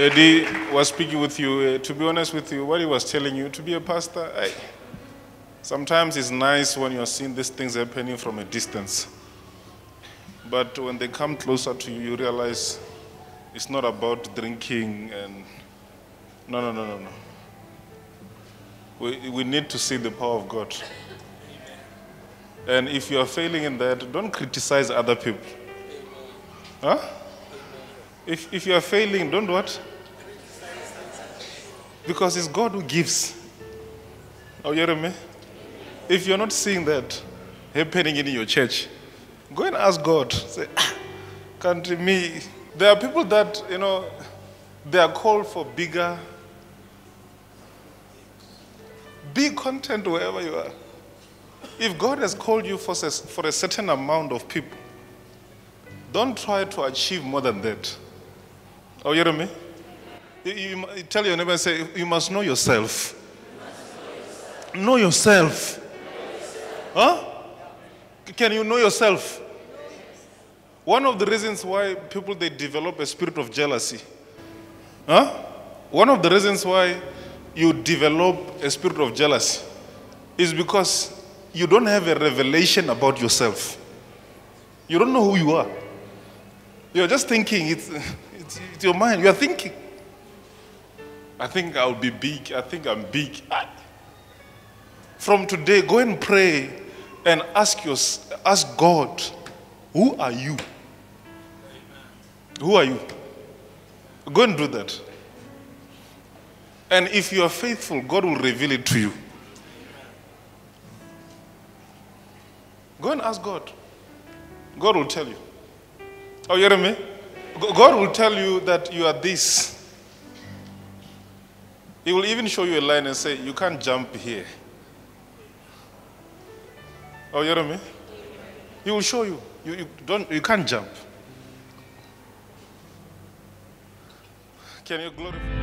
Daddy was speaking with you. Uh, to be honest with you, what he was telling you to be a pastor, I, sometimes it's nice when you're seeing these things happening from a distance. But when they come closer to you, you realize it's not about drinking and. No, no, no, no, no. We, we need to see the power of God. And if you are failing in that, don't criticize other people. Huh? If, if you are failing, don't what? Because it's God who gives. Oh, you me? If you're not seeing that happening in your church, go and ask God. Say, ah, can't me? There are people that, you know, they are called for bigger. Be content wherever you are. If God has called you for, for a certain amount of people, don't try to achieve more than that. Oh, you me? You, you, tell your neighbor say, You must know yourself. Know yourself. Huh? Can you know yourself? One of the reasons why people they develop a spirit of jealousy. Huh? One of the reasons why you develop a spirit of jealousy is because you don't have a revelation about yourself. You don't know who you are. You're just thinking, it's, it's, it's your mind. You're thinking. I think I'll be big. I think I'm big. From today, go and pray and ask, your, ask God, who are you? Who are you? Go and do that. And if you are faithful, God will reveal it to you. Go and ask God. God will tell you. Oh, you hear me? God will tell you that you are this. He will even show you a line and say, You can't jump here. Oh, you hear me? He will show you. You, you, don't, you can't jump. Can you glorify?